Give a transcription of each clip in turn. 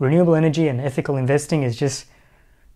renewable energy and ethical investing is just,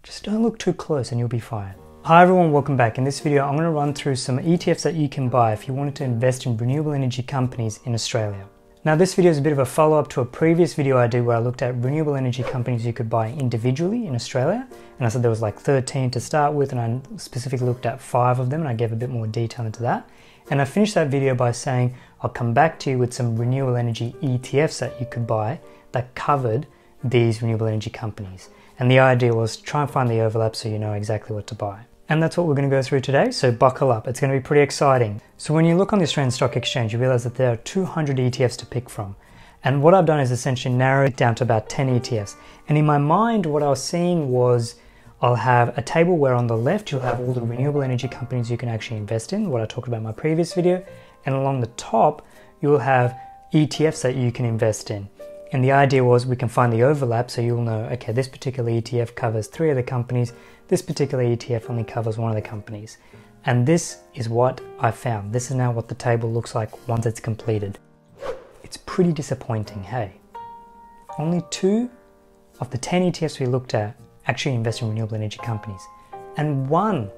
just don't look too close and you'll be fine. Hi everyone, welcome back. In this video, I'm going to run through some ETFs that you can buy if you wanted to invest in renewable energy companies in Australia. Now this video is a bit of a follow-up to a previous video I did where I looked at renewable energy companies you could buy individually in Australia. And I said there was like 13 to start with and I specifically looked at five of them and I gave a bit more detail into that. And I finished that video by saying I'll come back to you with some renewable energy ETFs that you could buy that covered these renewable energy companies. And the idea was to try and find the overlap so you know exactly what to buy. And that's what we're going to go through today, so buckle up. It's going to be pretty exciting. So when you look on the Australian Stock Exchange, you realize that there are 200 ETFs to pick from. And what I've done is essentially narrow it down to about 10 ETFs. And in my mind, what I was seeing was I'll have a table where on the left you'll have all the renewable energy companies you can actually invest in, what I talked about in my previous video. And along the top, you'll have ETFs that you can invest in. And the idea was we can find the overlap so you'll know, okay, this particular ETF covers three of the companies, this particular ETF only covers one of the companies. And this is what I found. This is now what the table looks like once it's completed. It's pretty disappointing, hey? Only two of the 10 ETFs we looked at actually invest in renewable energy companies. And one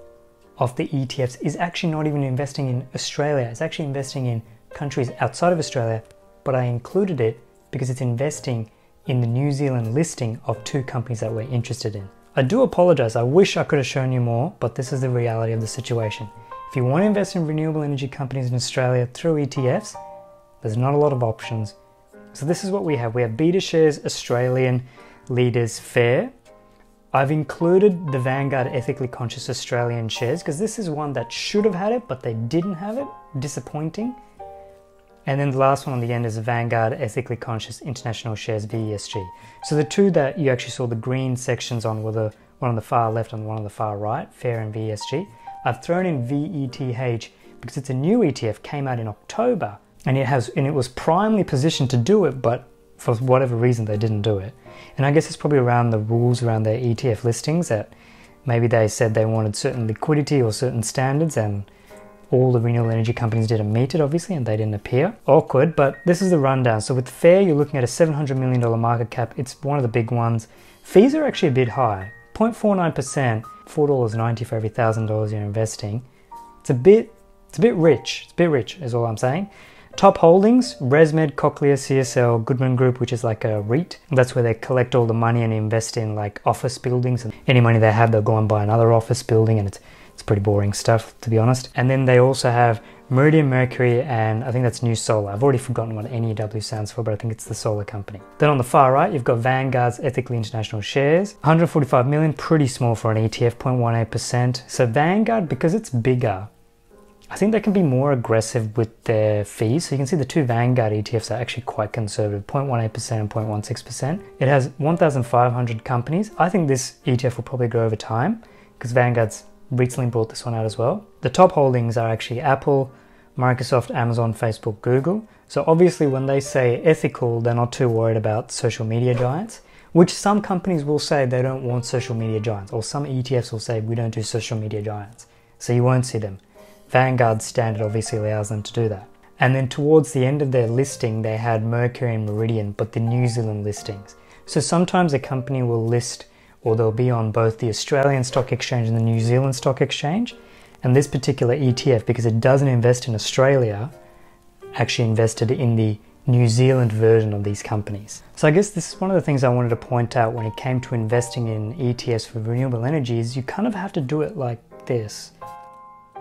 of the ETFs is actually not even investing in Australia, it's actually investing in countries outside of Australia, but I included it because it's investing in the New Zealand listing of two companies that we're interested in. I do apologize, I wish I could have shown you more, but this is the reality of the situation. If you want to invest in renewable energy companies in Australia through ETFs, there's not a lot of options. So this is what we have. We have BetaShares Australian Leaders Fair. I've included the Vanguard Ethically Conscious Australian shares because this is one that should have had it, but they didn't have it. Disappointing. And then the last one on the end is Vanguard Ethically Conscious International Shares VESG. So the two that you actually saw the green sections on were the one on the far left and the one on the far right, FAIR and VESG. I've thrown in VETH because it's a new ETF, came out in October, and it has and it was primarily positioned to do it, but for whatever reason they didn't do it. And I guess it's probably around the rules around their ETF listings that maybe they said they wanted certain liquidity or certain standards and all the renewable energy companies didn't meet it, obviously, and they didn't appear. Awkward, but this is the rundown. So with FAIR, you're looking at a $700 million market cap. It's one of the big ones. Fees are actually a bit high. 0.49%, $4.90 for every $1,000 you're investing. It's a bit, it's a bit rich. It's a bit rich, is all I'm saying. Top holdings, ResMed, Cochlear, CSL, Goodman Group, which is like a REIT. That's where they collect all the money and invest in like office buildings. And any money they have, they'll go and buy another office building and it's it's pretty boring stuff, to be honest. And then they also have Meridian Mercury and I think that's New Solar. I've already forgotten what NEW stands for, but I think it's the solar company. Then on the far right, you've got Vanguard's Ethically International Shares. 145 million, pretty small for an ETF, 0.18%. So Vanguard, because it's bigger, I think they can be more aggressive with their fees. So you can see the two Vanguard ETFs are actually quite conservative, 0.18% and 0.16%. It has 1,500 companies. I think this ETF will probably grow over time because Vanguard's recently brought this one out as well. The top holdings are actually Apple, Microsoft, Amazon, Facebook, Google. So obviously when they say ethical, they're not too worried about social media giants, which some companies will say they don't want social media giants, or some ETFs will say we don't do social media giants. So you won't see them. Vanguard standard obviously allows them to do that. And then towards the end of their listing, they had Mercury and Meridian, but the New Zealand listings. So sometimes a company will list or they'll be on both the Australian Stock Exchange and the New Zealand Stock Exchange. And this particular ETF, because it doesn't invest in Australia, actually invested in the New Zealand version of these companies. So I guess this is one of the things I wanted to point out when it came to investing in ETFs for renewable energies. You kind of have to do it like this.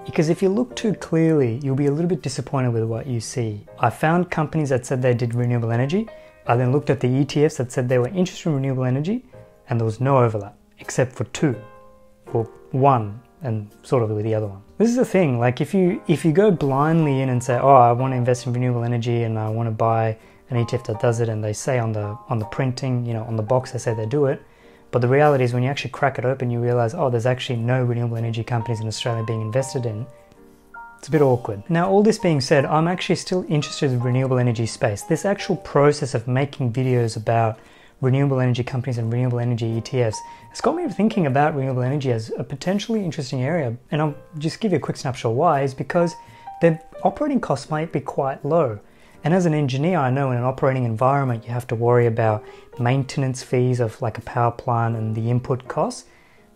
Because if you look too clearly, you'll be a little bit disappointed with what you see. I found companies that said they did renewable energy. I then looked at the ETFs that said they were interested in renewable energy and there was no overlap except for two, or one and sort of with the other one. This is the thing, like if you if you go blindly in and say, oh, I want to invest in renewable energy and I want to buy an ETF that does it, and they say on the on the printing, you know, on the box they say they do it, but the reality is when you actually crack it open, you realize, oh, there's actually no renewable energy companies in Australia being invested in. It's a bit awkward. Now, all this being said, I'm actually still interested in renewable energy space. This actual process of making videos about renewable energy companies and renewable energy ETFs, it's got me thinking about renewable energy as a potentially interesting area. And I'll just give you a quick snapshot why, is because their operating costs might be quite low. And as an engineer, I know in an operating environment, you have to worry about maintenance fees of like a power plant and the input costs.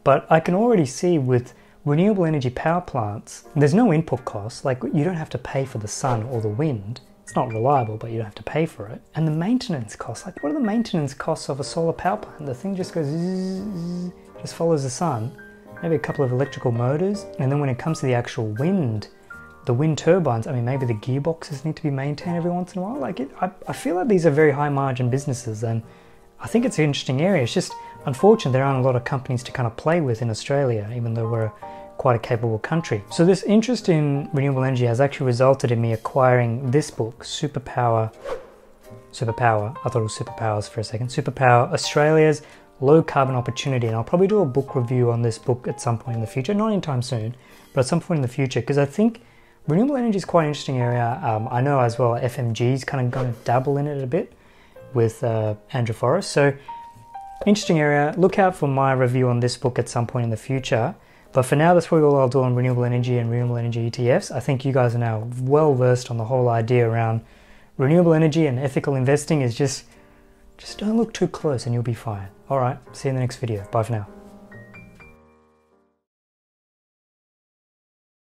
But I can already see with renewable energy power plants, there's no input costs. Like you don't have to pay for the sun or the wind. It's not reliable, but you don't have to pay for it. And the maintenance costs, like what are the maintenance costs of a solar power plant? The thing just goes, just follows the sun, maybe a couple of electrical motors. And then when it comes to the actual wind, the wind turbines, I mean, maybe the gearboxes need to be maintained every once in a while. Like, it, I, I feel like these are very high margin businesses, and I think it's an interesting area. It's just unfortunate there aren't a lot of companies to kind of play with in Australia, even though we're quite a capable country. So this interest in renewable energy has actually resulted in me acquiring this book, Superpower. Superpower. I thought it was Superpowers for a second. Superpower Australia's Low Carbon Opportunity, and I'll probably do a book review on this book at some point in the future. Not anytime soon, but at some point in the future, because I think renewable energy is quite an interesting area. Um, I know as well FMG is kind of going to dabble in it a bit with uh, Andrew Forrest. So interesting area. Look out for my review on this book at some point in the future. But for now, that's probably all I'll do on renewable energy and renewable energy ETFs. I think you guys are now well versed on the whole idea around renewable energy and ethical investing is just, just don't look too close and you'll be fine. All right, see you in the next video. Bye for now.